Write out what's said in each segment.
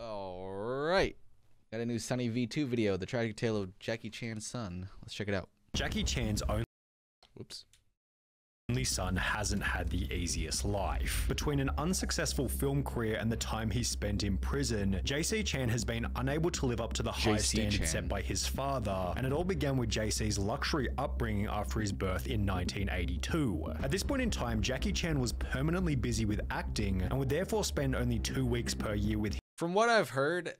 All right. Got a new Sunny V2 video, The Tragic Tale of Jackie Chan's son. Let's check it out. Jackie Chan's only Whoops. son hasn't had the easiest life. Between an unsuccessful film career and the time he spent in prison, JC Chan has been unable to live up to the high standards set by his father, and it all began with JC's luxury upbringing after his birth in 1982. At this point in time, Jackie Chan was permanently busy with acting and would therefore spend only two weeks per year with From what I've heard,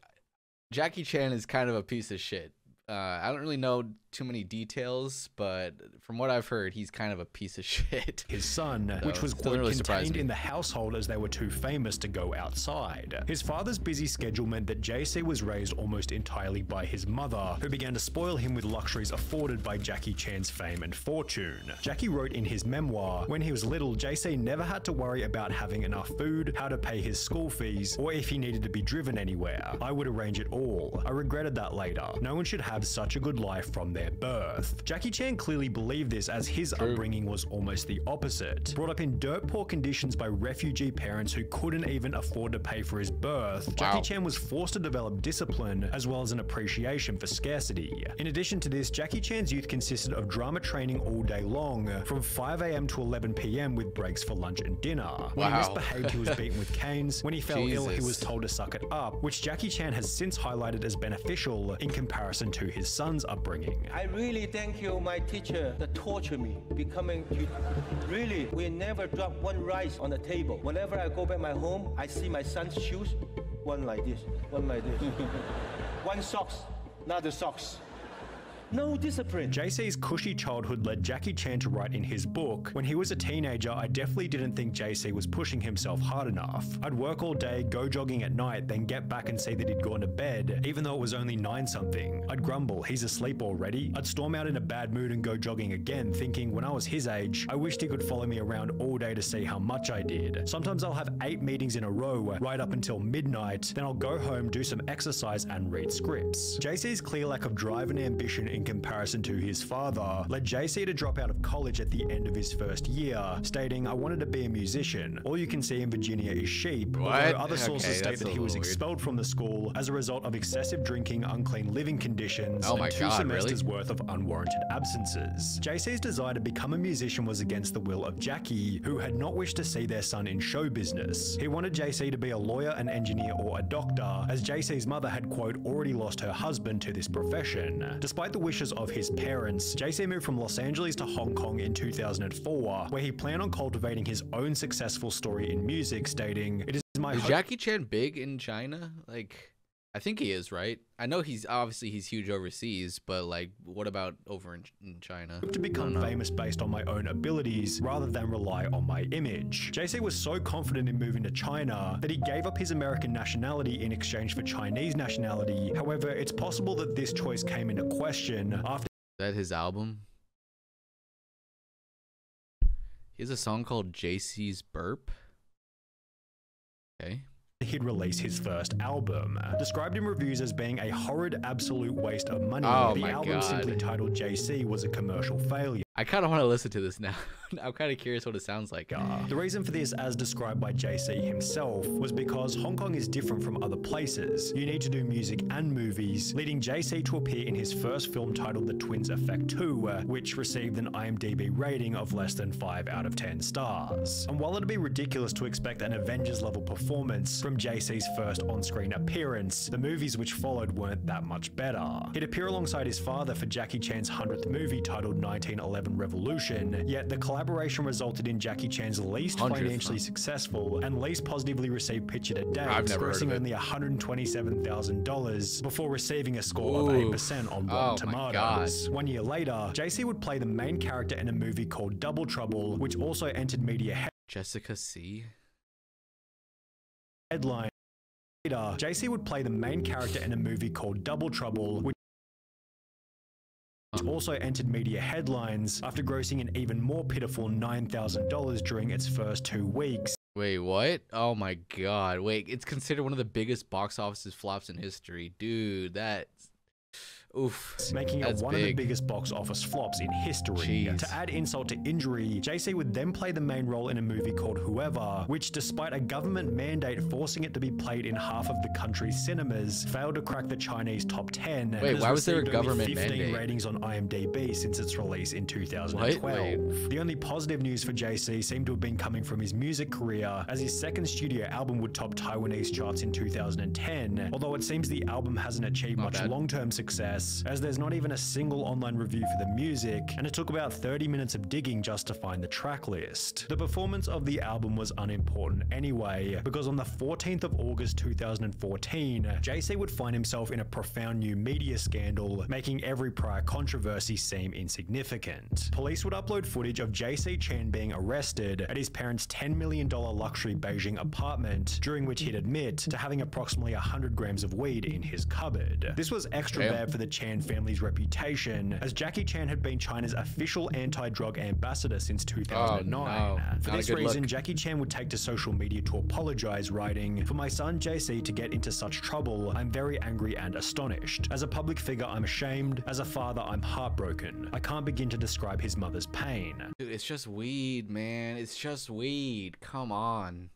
Jackie Chan is kind of a piece of shit. Uh, I don't really know too many details, but from what I've heard, he's kind of a piece of shit. his son, which was quote, really contained in the household as they were too famous to go outside. His father's busy schedule meant that JC was raised almost entirely by his mother, who began to spoil him with luxuries afforded by Jackie Chan's fame and fortune. Jackie wrote in his memoir, when he was little, JC never had to worry about having enough food, how to pay his school fees, or if he needed to be driven anywhere. I would arrange it all. I regretted that later. No one should have such a good life from their birth. Jackie Chan clearly believed this as his upbringing was almost the opposite. Brought up in dirt poor conditions by refugee parents who couldn't even afford to pay for his birth, Jackie Chan was forced to develop discipline as well as an appreciation for scarcity. In addition to this, Jackie Chan's youth consisted of drama training all day long, from 5am to 11pm with breaks for lunch and dinner. When he misbehaved, he was beaten with canes. When he fell ill, he was told to suck it up, which Jackie Chan has since highlighted as beneficial in comparison to his son's upbringing. I really thank you, my teacher, that torture me, becoming. Really, we never drop one rice on the table. Whenever I go back my home, I see my son's shoes, one like this, one like this, one socks, another socks. No discipline. JC's cushy childhood led Jackie Chan to write in his book, When he was a teenager, I definitely didn't think JC was pushing himself hard enough. I'd work all day, go jogging at night, then get back and see that he'd gone to bed, even though it was only 9 something. I'd grumble, he's asleep already. I'd storm out in a bad mood and go jogging again, thinking when I was his age, I wished he could follow me around all day to see how much I did. Sometimes I'll have 8 meetings in a row, right up until midnight, then I'll go home, do some exercise, and read scripts. JC's clear lack of drive and ambition in comparison to his father led JC to drop out of college at the end of his first year, stating, I wanted to be a musician. All you can see in Virginia is sheep. What? Although other sources Okay, state that he was little weird. expelled from the school as a result of excessive drinking, unclean living conditions, Oh and two God, really? semesters worth of unwarranted absences. JC's desire to become a musician was against the will of Jackie, who had not wished to see their son in show business. He wanted JC to be a lawyer, an engineer, or a doctor, as JC's mother had, quote, already lost her husband to this profession. Despite the wishes of his parents, JC moved from Los Angeles to Hong Kong in 2004, where he planned on cultivating his own successful story in music, stating, It is my Is Jackie Chan big in China? Like, I think he is, right? I know he's obviously he's huge overseas, but like, what about over in, in China? to become famous based on my own abilities rather than rely on my image. JC was so confident in moving to China that he gave up his American nationality in exchange for Chinese nationality. However, it's possible that this choice came into question after Is that his album? He has a song called JC's Burp. Okay. He'd release his first album. Uh, described in reviews as being a horrid absolute waste of money, Oh the album God. simply titled JC was a commercial failure. I kind of want to listen to this now. I'm kind of curious what it sounds like. The reason for this, as described by JC himself, was because Hong Kong is different from other places. You need to do music and movies, leading JC to appear in his first film titled The Twins Effect 2, uh, which received an IMDb rating of less than 5 out of 10 stars. And while it'd be ridiculous to expect an Avengers level performance from JC's first on screen appearance, the movies which followed weren't that much better. He'd appear alongside his father for Jackie Chan's 100th movie titled 1911 Revolution, yet the collaboration resulted in Jackie Chan's least 100th, financially huh? successful and least positively received picture to date, I've never heard of grossing only $127,000 before receiving a score of 8% on Oh Rotten my Tomatoes. One year later, JC would play the main character in a movie called Double Trouble, which also entered media Jessica C. headline. Later, JC would play the main character in a movie called Double Trouble, which Uh-huh. also entered media headlines after grossing an even more pitiful $9,000 during its first two weeks. Wait, what? Oh my god. Wait, it's considered one of the biggest box office flops in history. Dude, that Oof. making it That's one of the biggest box office flops in history. Jeez. To add insult to injury, JC would then play the main role in a movie called Whoever, which, despite a government mandate forcing it to be played in half of the country's cinemas, failed to crack the Chinese top 10. Wait, why was there a government 15 mandate? ratings on IMDb since its release in 2012. Wait. The only positive news for JC seemed to have been coming from his music career, as his second studio album would top Taiwanese charts in 2010, although it seems the album hasn't achieved Not much long-term success, as there's not even a single online review for the music, and it took about 30 minutes of digging just to find the track list. The performance of the album was unimportant anyway, because on the 14th of August 2014, JC would find himself in a profound new media scandal, making every prior controversy seem insignificant. Police would upload footage of JC Chan being arrested at his parents' $10 million luxury Beijing apartment, during which he'd admit to having approximately 100 grams of weed in his cupboard. This was extra Damn. bad for the Chan family's reputation, as Jackie Chan had been China's official anti-drug ambassador since 2009. no. For Not this reason, look. Jackie Chan would take to social media to apologize, writing, For my son JC to get into such trouble, I'm very angry and astonished. As a public figure, I'm ashamed. As a father, I'm heartbroken. I can't begin to describe his mother's pain. Dude, it's just weed, man. It's just weed. Come on.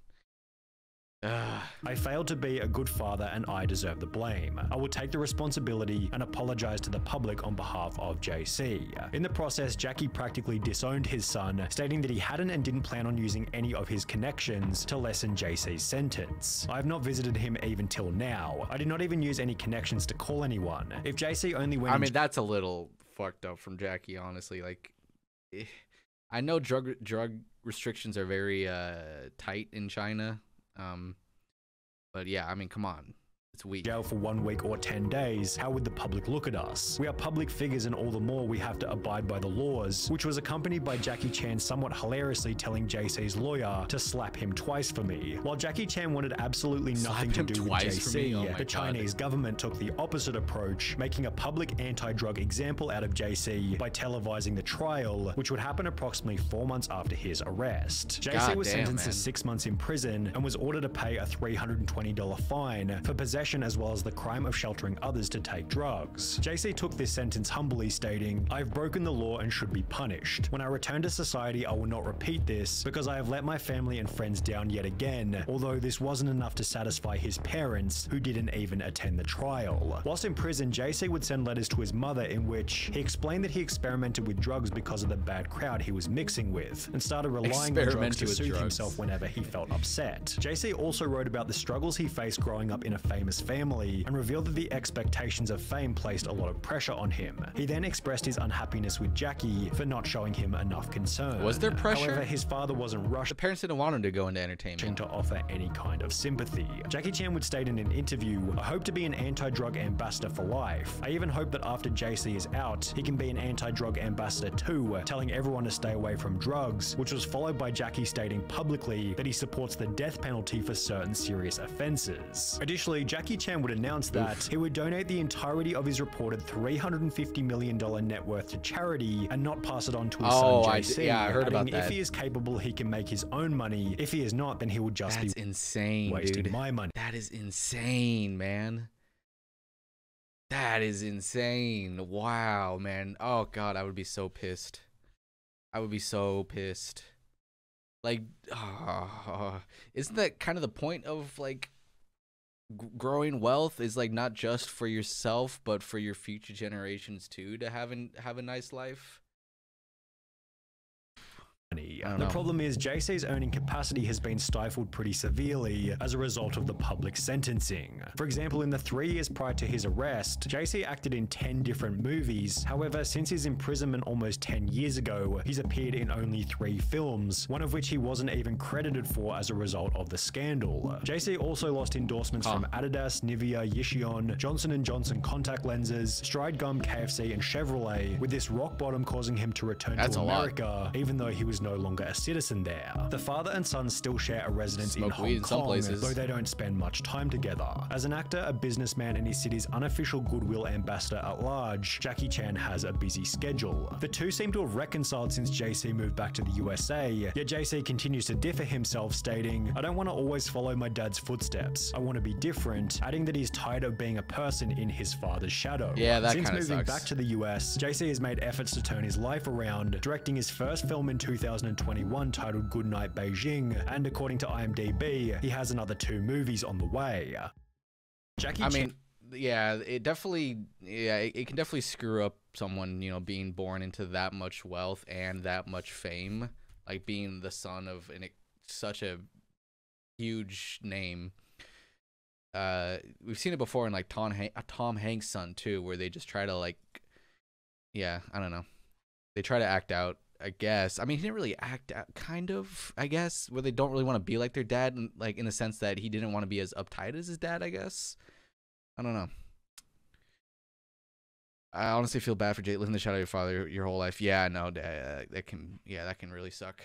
I failed to be a good father and I deserve the blame. I will take the responsibility and apologize to the public on behalf of JC. In the process, Jackie practically disowned his son, stating that he hadn't and didn't plan on using any of his connections to lessen JC's sentence. I have not visited him even till now. I did not even use any connections to call anyone. If JC only went I mean, that's a little fucked up from Jackie, honestly. Like, eh, I know drug drug restrictions are very uh tight in China. Um, but yeah, I mean, come on, it's weed. jail for one week or 10 days, how would the public look at us? We are public figures and all the more we have to abide by the laws, which was accompanied by Jackie Chan somewhat hilariously telling JC's lawyer to slap him twice for me. While Jackie Chan wanted absolutely nothing to do with twice for me? JC, Oh the God. Chinese government took the opposite approach, making a public anti-drug example out of JC by televising the trial, which would happen approximately four months after his arrest. JC God was damn, sentenced to six months in prison and was ordered to pay a $320 fine for possession as well as the crime of sheltering others to take drugs. JC took this sentence humbly, stating, I've broken the law and should be punished. When I return to society, I will not repeat this because I have let my family and friends down yet again, although this wasn't enough to satisfy his parents, who didn't even attend the trial. Whilst in prison, JC would send letters to his mother in which he explained that he experimented with drugs because of the bad crowd he was mixing with, and started relying on drugs to soothe drugs. himself whenever he felt upset. JC also wrote about the struggles he faced growing up in a famous family and revealed that the expectations of fame placed a lot of pressure on him. He then expressed his unhappiness with Jackie for not showing him enough concern. Was there pressure? However, his father wasn't rushed. The parents didn't want him to go into entertainment. to offer any kind of sympathy. Jackie Chan would state in an interview, I hope to be an anti-drug ambassador for life. I even hope that after JC is out, he can be an anti-drug ambassador too, telling everyone to stay away from drugs, which was followed by Jackie stating publicly that he supports the death penalty for certain serious offenses. Additionally, Jackie Chan would announce that he would donate the entirety of his reported $350 million net worth to charity and not pass it on to his Oh, son I JC. d- yeah, I heard about If he is capable, he can make his own money. If he is not, then he will just That's be insane, wasting dude. my money. That is insane, man. That is insane. Wow, man. Oh god, I would be so pissed. I would be so pissed. Like, ah, isn't that kind of the point of like growing wealth? Is like not just for yourself, but for your future generations too, to have an, have a nice life. Money. The know. problem is JC's earning capacity has been stifled pretty severely as a result of the public sentencing. For example, in the three years prior to his arrest, JC acted in 10 different movies. However, since his imprisonment almost 10 years ago, he's appeared in only three films, one of which he wasn't even credited for as a result of the scandal. JC also lost endorsements from Adidas, Nivea, Yishion, Johnson & Johnson contact lenses, Stride Gum, KFC, and Chevrolet, with this rock bottom causing him to return That's to. America, even though he was no longer a citizen there. The father and son still share a residence Smoke in Hong in Kong, though they don't spend much time together. As an actor, a businessman, and his city's unofficial goodwill ambassador at large, Jackie Chan has a busy schedule. The two seem to have reconciled since JC moved back to the USA, yet JC continues to differ himself, stating, I don't want to always follow my dad's footsteps. I want to be different, adding that he's tired of being a person in his father's shadow. Yeah, that Since moving sucks. back to the US, JC has made efforts to turn his life around, directing his first film in 2021 titled Goodnight Beijing, and according to IMDb, he has another two movies on the way. Jackie I Chan- mean, yeah, it definitely, yeah, it, it can definitely screw up someone, you know, being born into that much wealth and that much fame, like being the son of an such a huge name. Uh, we've seen it before in like Tom Han- Tom Hanks' son too, where they just try to like, yeah, I don't know, they try to act out. I guess. I mean, he didn't really act out, kind of. I guess where they don't really want to be like their dad, like in the sense that he didn't want to be as uptight as his dad. I guess. I don't know. I honestly feel bad for Jay. living in the shadow of your father your whole life. Yeah, no, that, that can. Yeah, that can really suck.